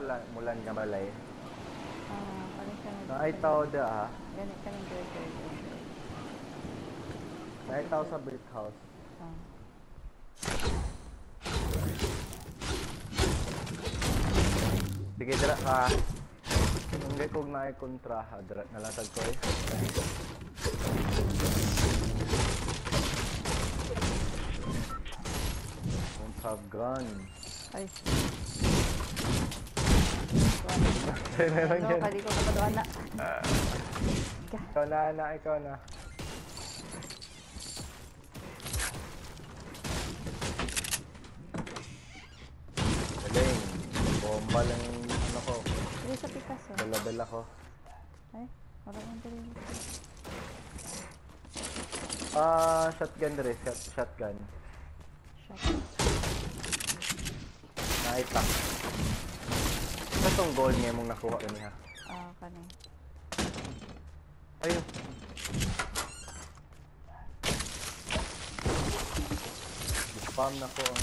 mulan nga balay. Ah, paling ka Na ay tao da ha. Ganit ka ng girl, girl, girl, girl. Na ay tao sa brick house. Ah. Sige dira ka. Hindi kog na ay kontra ha. Dira na lang sad ko eh. Don't have gun. Ay. Meron Ano, yan. kali ko kapadoan na. Ikaw na, na, ikaw na. Galing. Bomba lang yung ano ko. Dili sa Picasso. Dala-dala ko. Ay, wala kang dili. Ah, shotgun dre, shot, shotgun. Shot. Naitak. Ano tong gold niya mong nakuha kaniha? Ah, kani. Ayun. Spam na ko ang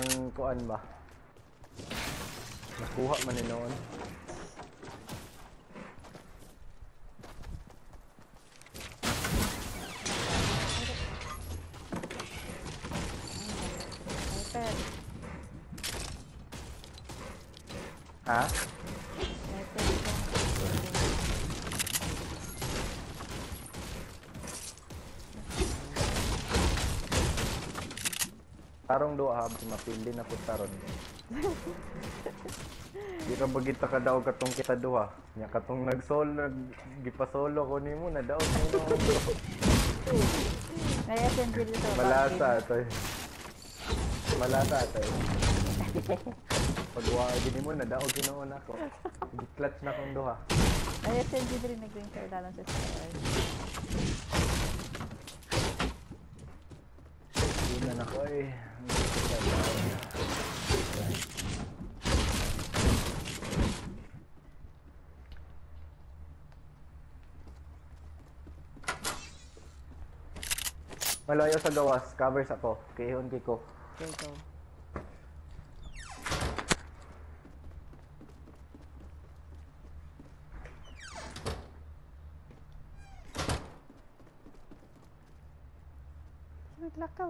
ang kuan ba? Nakuha man ni noon. Ha? Tarong do ha, mapili na pud taron. Di ka bagita ka daw katong kita duha. Nya katong nag-solo, nag gipasolo ko nimo na daw nimo. Nai-attend dito. Malasa to. eh. Malasa to. Pag wa gini mo na daog ginoon ako. Clutch na kong duha. Ay, ito yung na green card alam sa Star Hindi na ako eh. Malayo sa gawas, covers ako. Kay Honki ko. Okay, go. Unlock ka.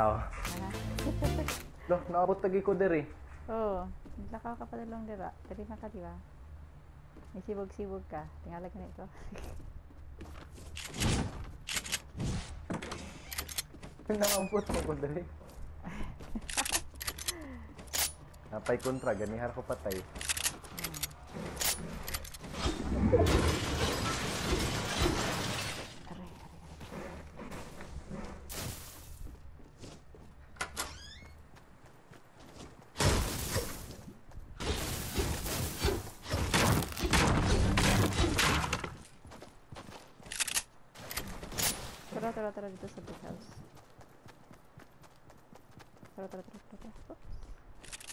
Aha. Lo, naabot tagi ko diri. Oo. Naglakaw ka pa lang dira. Dali na ka, di ba? May sibog-sibog ka. Tingalag na ito. Naabot mo ko diri. Napay kontra, ganihar ko patay. Aray, aray, aray. Tara, tara, tara dito sa big house. Tara, tara, tara, tara. tara. Oops.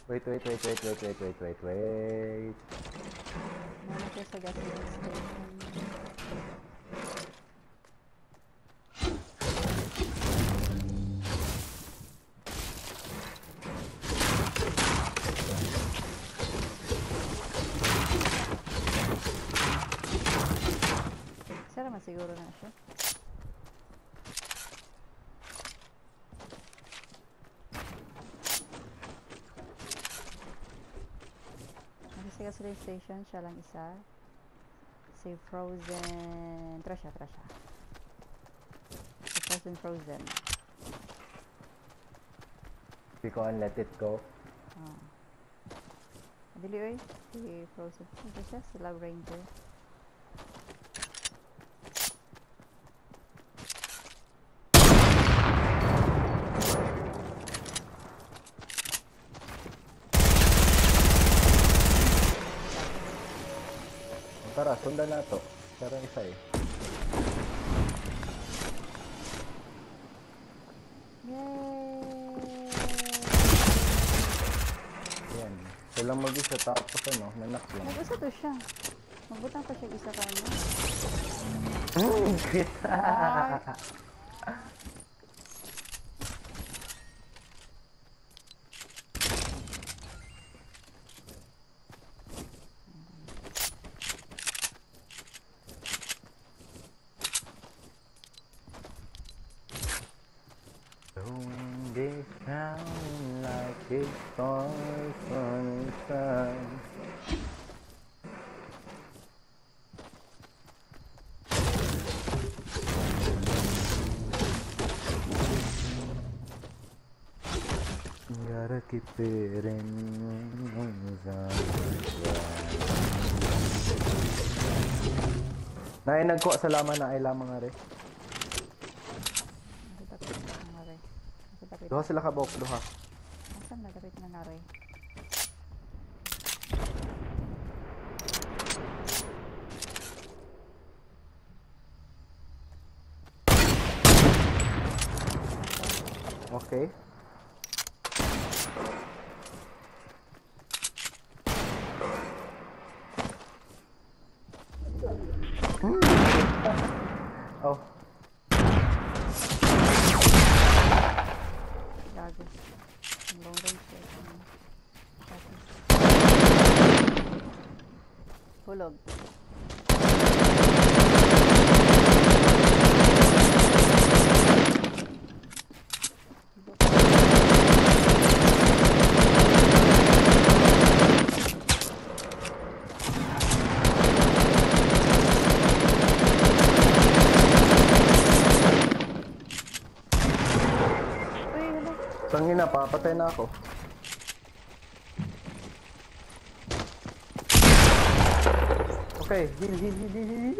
Wait, wait, wait, wait, wait, wait, wait, wait, wait. Muna tayo sa gasoline station. Isa naman siguro na sa gasoline station, siya lang isa. Si Frozen... Tara siya, tara siya. Si Frozen Frozen. Ko on let it go. Ah. Dili oy, si Frozen. Ito siya, si Love Ranger. Tara, sundan na to. Tara isa eh. Yay! Yan. Sila mag-isa tapos ano, nanak lang. Mag-isa to siya. Magbutang pa siya isa. Hmm, crit. Ay, Gotta keep it in Nay nagko sa laman na ay lamang tapit. Duha sila ka bok, duha. Asan na tapit na nga rin? Okay. oh, Gago. Ang long range siya. Ano. Tapos. Hulog. Uy, hala. Tangina pa, patay na ako. Okay, heal, heal, heal, heal, heal.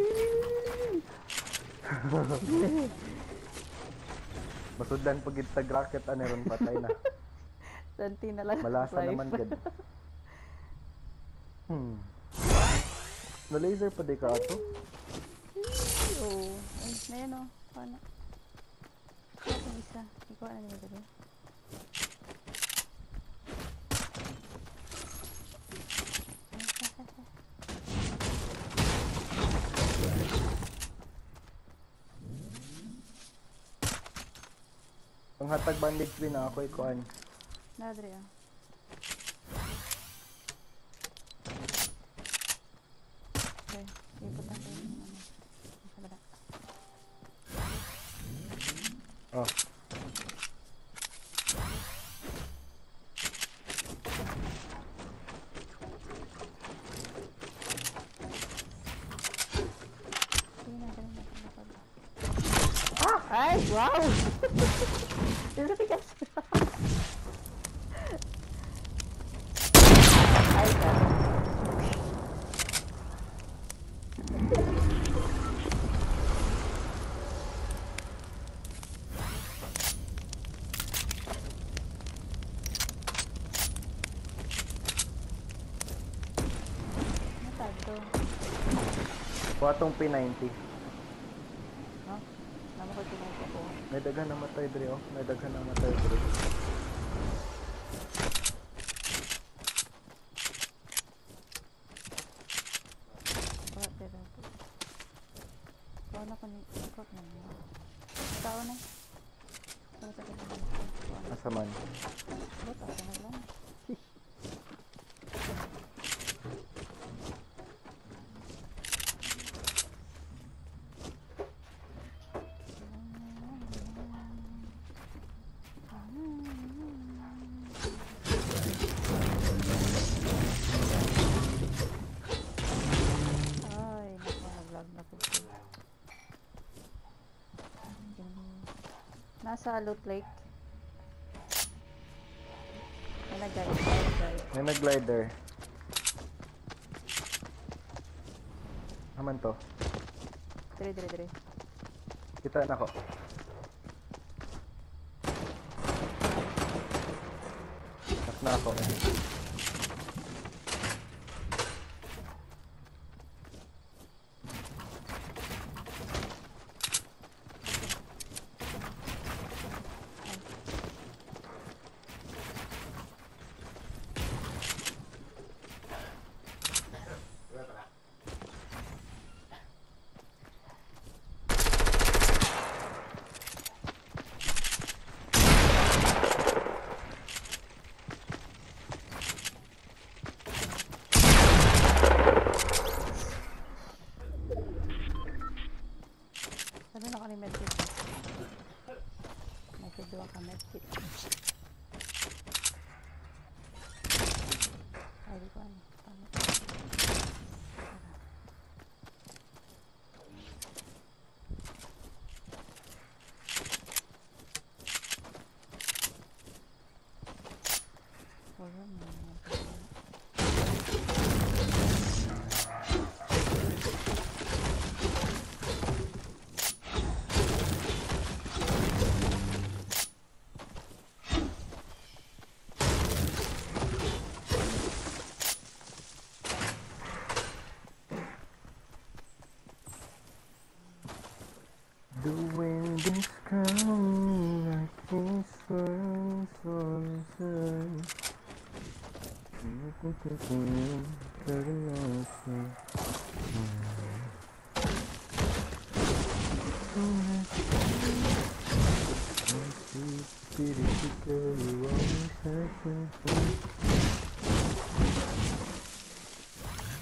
Masudlan pag itag rocket ano ron patay na. Santi na lang. Malasa life. naman gid. Hmm. Na laser pa di ka ato? Oo. Ay, na yan o. Paano? Ito isa. Ikaw ano dali? Ang hatag bandage pin ako ikuan. Nadri ah. Okay. Ikot lang tayo ng ano. Sa baba. Oh. Sige na, ganun na. ganun na. Wow! Nilatigas. Ay, ka. Ano tag to? Kuha tong P90. No? Nama ko tinuto ko. May daghan na matay dre oh. May daghan na matay dre. Bakit dito po? Kuha na ko ni ikot na niya. Tao na. Tao sa kanila. Kuha na. Asa man. Ba't ako na lang? Ay, naku, nag-vlog na po. siya. Ganun. Nasa Loot Lake. May nag-guide. May nag-glider. Aman to. Dire, dire, dire. Kita na ko. Nak na ako. Wala Yeah.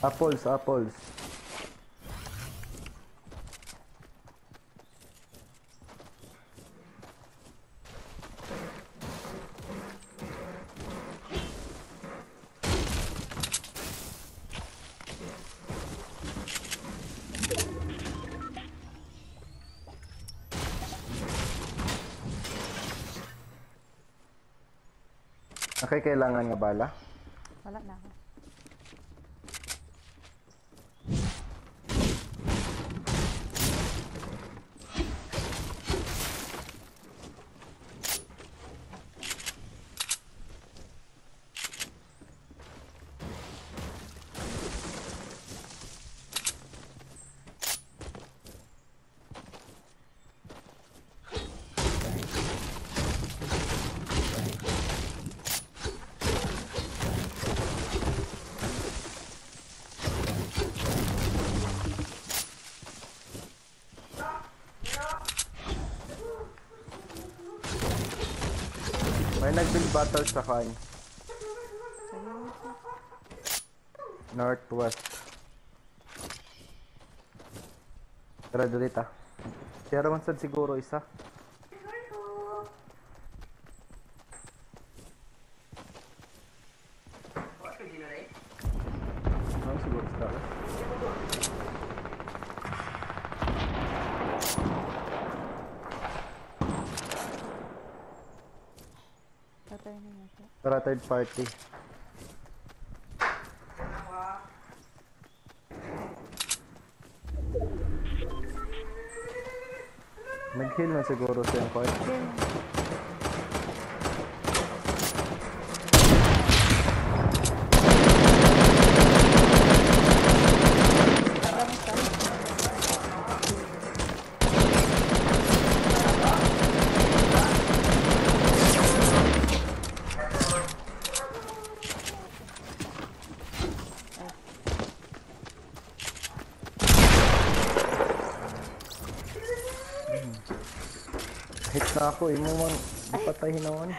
Apples, apples. Okay, kailangan nga bala? Wala na ako. May nag-build battle sa kan. Northwest. Tara dito. Kaya man sad siguro isa. Ano siguro sa tao? Patay na na siya. Tara third party. Nag-heal na siguro siya yung coin. Hit na ako, imo man napatay hinaon.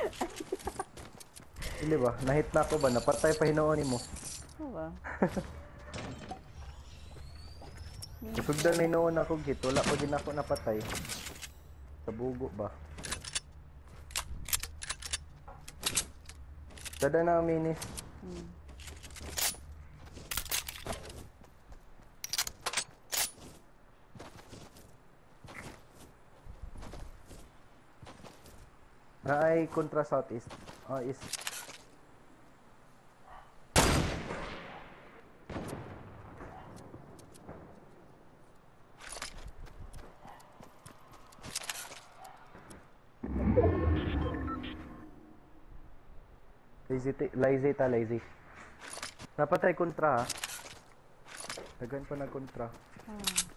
Dili ba? Nahit na ako ba? Napatay pa hinaon mo. Ba? Kasugdan na hinoon ako hit, wala pa din ako napatay. Sa bugo ba? Tada na minis. Hmm. Na ay kontra southeast. Oh, east. Lazy, lazy ta, lazy. Napatay kontra ha. Dagan pa na kontra. Ah.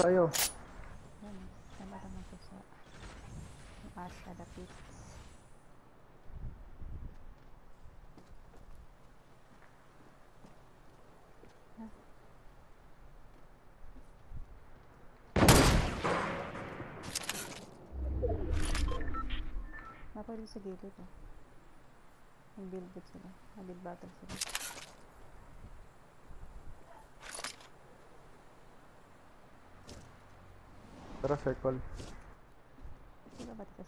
sa'yo. Sama naman ko sa Asya dapit. Napagod sa gilid eh. Nag-build sila. Nag-build battle sila. Tara, circle. Sila ba't ka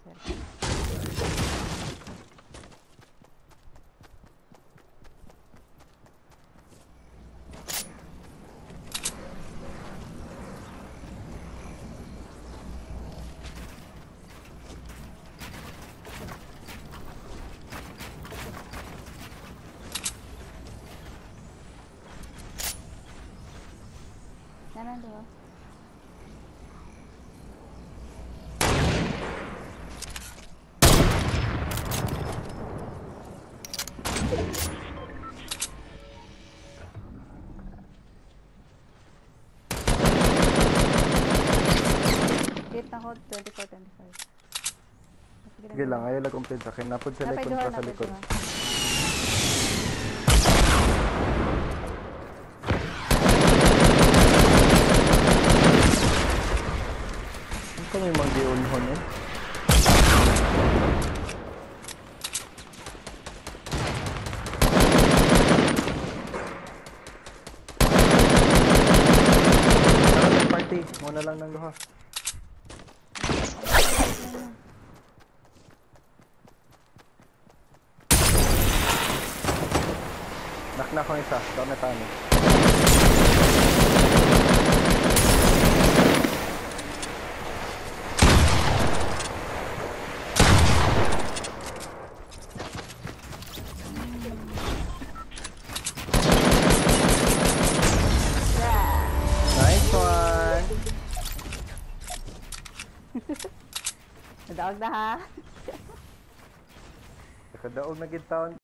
hold 24, 25. Sige lang, ayaw lang complete sa akin. Napod sila Napay kontra sa napay likod. duha. Ang kami mag-iunhon eh. Tara, may party. Muna lang ng luha. Knock-knock ang isa. Dami tani. Nice one! Nadaog na ha. Nakadaog na gid taon.